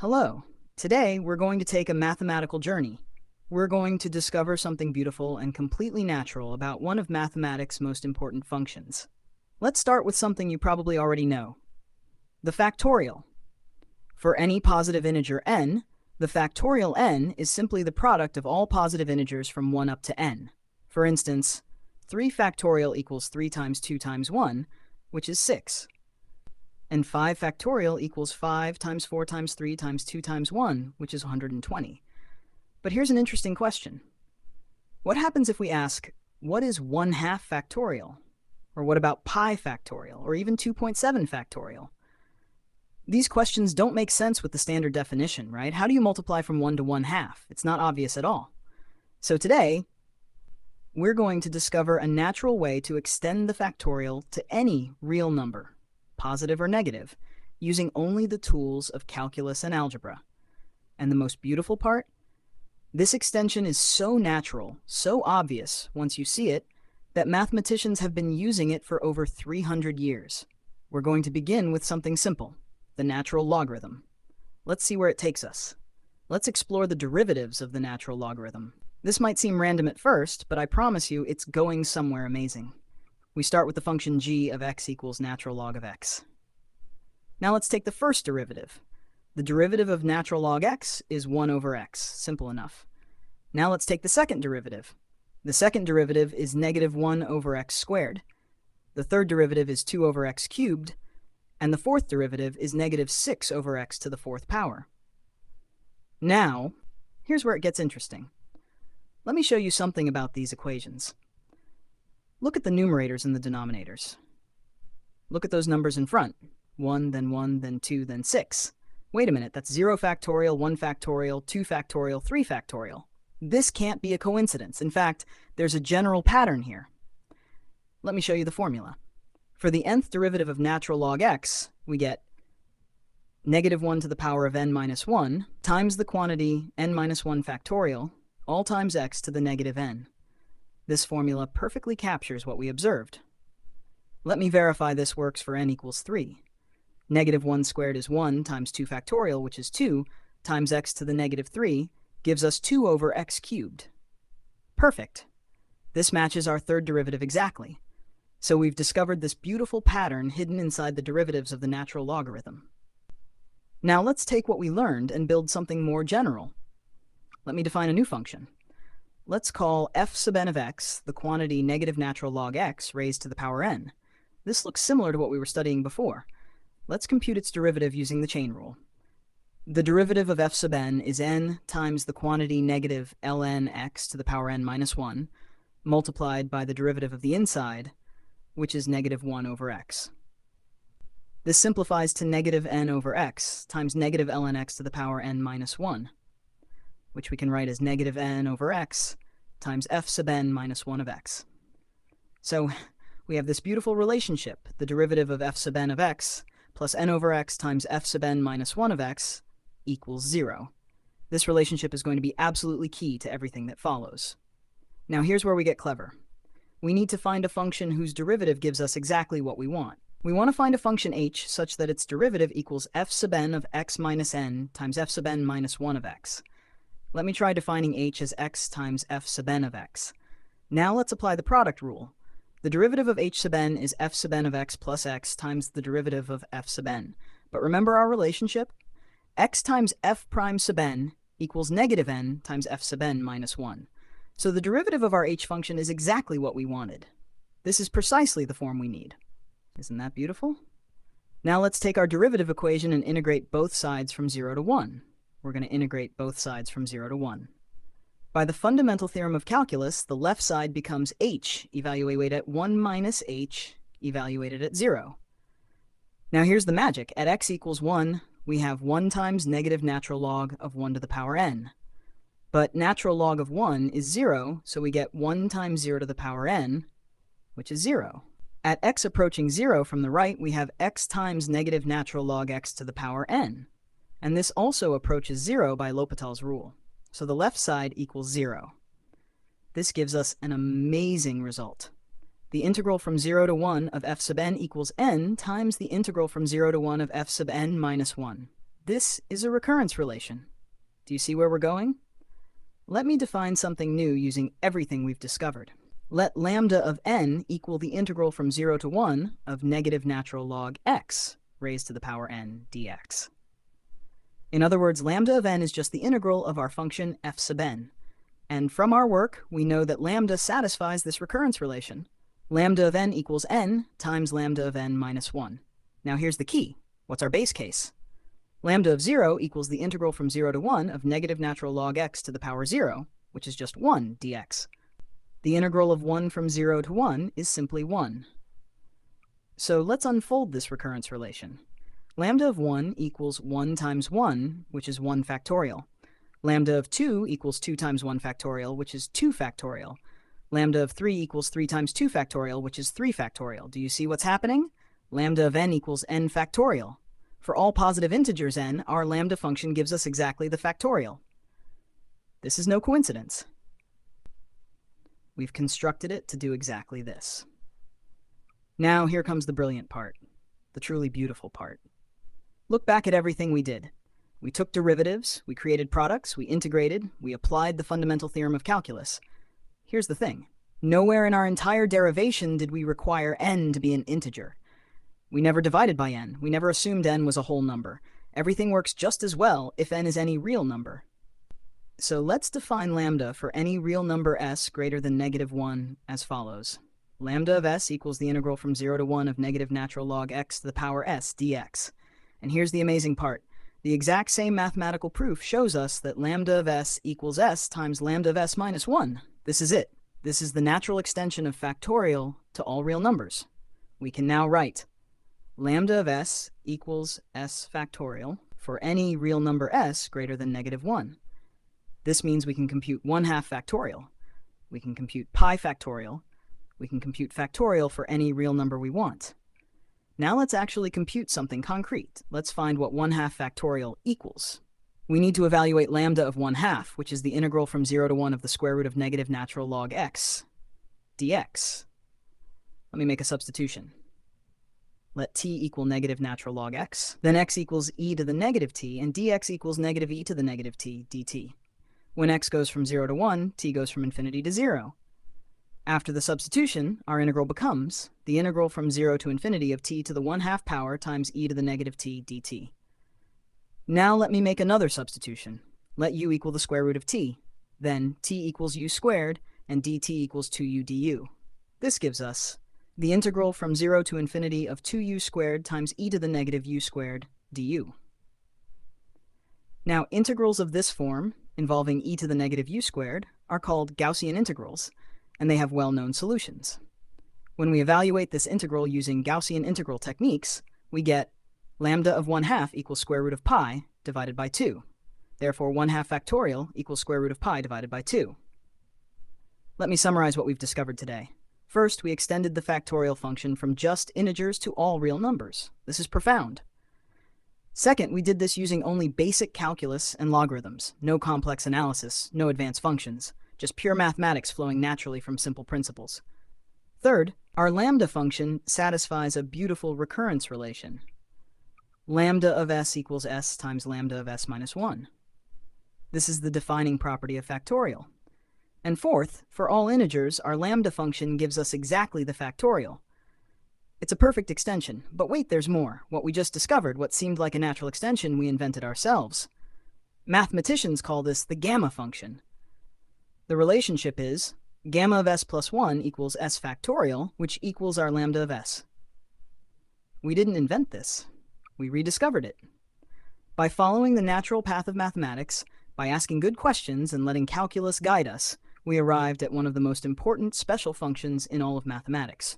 Hello. Today, we're going to take a mathematical journey. We're going to discover something beautiful and completely natural about one of mathematics' most important functions. Let's start with something you probably already know. The factorial. For any positive integer n, the factorial n is simply the product of all positive integers from 1 up to n. For instance, 3 factorial equals 3 times 2 times 1, which is 6 and 5 factorial equals 5 times 4 times 3 times 2 times 1, which is 120. But here's an interesting question. What happens if we ask, what is 1 half factorial? Or what about pi factorial? Or even 2.7 factorial? These questions don't make sense with the standard definition, right? How do you multiply from 1 to 1 half? It's not obvious at all. So today, we're going to discover a natural way to extend the factorial to any real number, positive or negative, using only the tools of calculus and algebra. And the most beautiful part? This extension is so natural, so obvious once you see it, that mathematicians have been using it for over 300 years. We're going to begin with something simple, the natural logarithm. Let's see where it takes us. Let's explore the derivatives of the natural logarithm. This might seem random at first, but I promise you it's going somewhere amazing. We start with the function g of x equals natural log of x. Now let's take the first derivative. The derivative of natural log x is 1 over x. Simple enough. Now let's take the second derivative. The second derivative is negative 1 over x squared. The third derivative is 2 over x cubed. And the fourth derivative is negative 6 over x to the fourth power. Now, here's where it gets interesting. Let me show you something about these equations. Look at the numerators and the denominators. Look at those numbers in front. 1, then 1, then 2, then 6. Wait a minute, that's 0 factorial, 1 factorial, 2 factorial, 3 factorial. This can't be a coincidence. In fact, there's a general pattern here. Let me show you the formula. For the nth derivative of natural log x, we get negative 1 to the power of n minus 1 times the quantity n minus 1 factorial, all times x to the negative n. This formula perfectly captures what we observed. Let me verify this works for n equals 3. Negative 1 squared is 1 times 2 factorial, which is 2, times x to the negative 3, gives us 2 over x cubed. Perfect. This matches our third derivative exactly. So we've discovered this beautiful pattern hidden inside the derivatives of the natural logarithm. Now let's take what we learned and build something more general. Let me define a new function. Let's call f sub n of x the quantity negative natural log x raised to the power n. This looks similar to what we were studying before. Let's compute its derivative using the chain rule. The derivative of f sub n is n times the quantity negative ln x to the power n minus 1 multiplied by the derivative of the inside, which is negative 1 over x. This simplifies to negative n over x times negative ln x to the power n minus 1 which we can write as negative n over x times f sub n minus 1 of x. So we have this beautiful relationship, the derivative of f sub n of x plus n over x times f sub n minus 1 of x equals 0. This relationship is going to be absolutely key to everything that follows. Now here's where we get clever. We need to find a function whose derivative gives us exactly what we want. We want to find a function h such that its derivative equals f sub n of x minus n times f sub n minus 1 of x. Let me try defining h as x times f sub n of x. Now let's apply the product rule. The derivative of h sub n is f sub n of x plus x times the derivative of f sub n. But remember our relationship? x times f prime sub n equals negative n times f sub n minus 1. So the derivative of our h function is exactly what we wanted. This is precisely the form we need. Isn't that beautiful? Now let's take our derivative equation and integrate both sides from 0 to 1 we're going to integrate both sides from 0 to 1. By the fundamental theorem of calculus, the left side becomes h, evaluated at 1 minus h, evaluated at 0. Now here's the magic. At x equals 1, we have 1 times negative natural log of 1 to the power n. But natural log of 1 is 0, so we get 1 times 0 to the power n, which is 0. At x approaching 0 from the right, we have x times negative natural log x to the power n and this also approaches zero by L'Hopital's rule. So the left side equals zero. This gives us an amazing result. The integral from 0 to 1 of f sub n equals n times the integral from 0 to 1 of f sub n minus 1. This is a recurrence relation. Do you see where we're going? Let me define something new using everything we've discovered. Let lambda of n equal the integral from 0 to 1 of negative natural log x raised to the power n dx. In other words, lambda of n is just the integral of our function f sub n. And from our work, we know that lambda satisfies this recurrence relation. Lambda of n equals n times lambda of n minus 1. Now here's the key. What's our base case? Lambda of 0 equals the integral from 0 to 1 of negative natural log x to the power 0, which is just 1 dx. The integral of 1 from 0 to 1 is simply 1. So let's unfold this recurrence relation. Lambda of 1 equals 1 times 1, which is 1 factorial. Lambda of 2 equals 2 times 1 factorial, which is 2 factorial. Lambda of 3 equals 3 times 2 factorial, which is 3 factorial. Do you see what's happening? Lambda of n equals n factorial. For all positive integers n, our lambda function gives us exactly the factorial. This is no coincidence. We've constructed it to do exactly this. Now here comes the brilliant part, the truly beautiful part. Look back at everything we did. We took derivatives, we created products, we integrated, we applied the fundamental theorem of calculus. Here's the thing. Nowhere in our entire derivation did we require n to be an integer. We never divided by n. We never assumed n was a whole number. Everything works just as well if n is any real number. So let's define lambda for any real number s greater than negative 1 as follows. Lambda of s equals the integral from 0 to 1 of negative natural log x to the power s dx. And here's the amazing part. The exact same mathematical proof shows us that lambda of s equals s times lambda of s minus 1. This is it. This is the natural extension of factorial to all real numbers. We can now write lambda of s equals s factorial for any real number s greater than negative 1. This means we can compute 1 half factorial. We can compute pi factorial. We can compute factorial for any real number we want. Now let's actually compute something concrete. Let's find what 1 half factorial equals. We need to evaluate lambda of 1 half, which is the integral from 0 to 1 of the square root of negative natural log x dx. Let me make a substitution. Let t equal negative natural log x. Then x equals e to the negative t, and dx equals negative e to the negative t dt. When x goes from 0 to 1, t goes from infinity to 0. After the substitution, our integral becomes the integral from 0 to infinity of t to the 1 half power times e to the negative t dt. Now let me make another substitution. Let u equal the square root of t. Then t equals u squared, and dt equals 2u du. This gives us the integral from 0 to infinity of 2u squared times e to the negative u squared du. Now, integrals of this form involving e to the negative u squared are called Gaussian integrals, and they have well-known solutions. When we evaluate this integral using Gaussian integral techniques, we get lambda of 1 half equals square root of pi divided by 2. Therefore, 1 half factorial equals square root of pi divided by 2. Let me summarize what we've discovered today. First, we extended the factorial function from just integers to all real numbers. This is profound. Second, we did this using only basic calculus and logarithms, no complex analysis, no advanced functions, just pure mathematics flowing naturally from simple principles. Third, our lambda function satisfies a beautiful recurrence relation. Lambda of s equals s times lambda of s minus 1. This is the defining property of factorial. And fourth, for all integers, our lambda function gives us exactly the factorial, it's a perfect extension, but wait, there's more. What we just discovered, what seemed like a natural extension, we invented ourselves. Mathematicians call this the gamma function. The relationship is gamma of s plus 1 equals s factorial, which equals our lambda of s. We didn't invent this. We rediscovered it. By following the natural path of mathematics, by asking good questions and letting calculus guide us, we arrived at one of the most important special functions in all of mathematics.